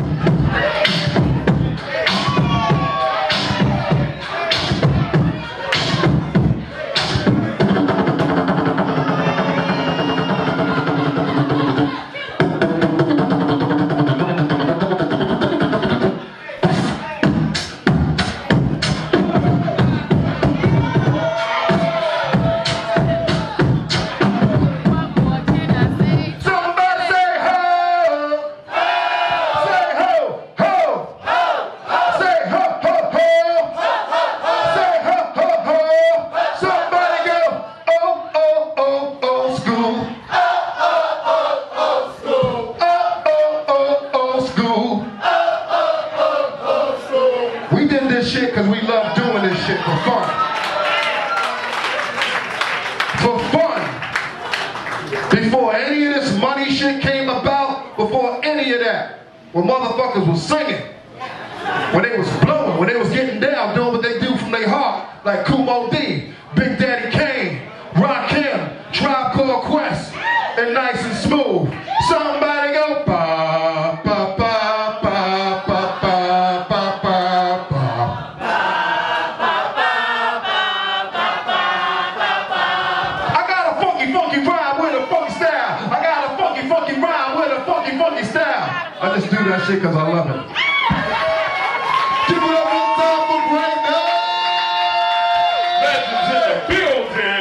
Yeah. We did this shit because we love doing this shit for fun. For fun before any of this money shit came about, before any of that, when motherfuckers was singing, when they was blowing, when they was getting down, doing what they do from their heart, like Kool Moe Dee, Big Daddy Kane, Rakim, Tribe Called Quest, and Nice and Smooth. Somebody I just do that shit because I love it. Give it up one time for Greg Legends in the building.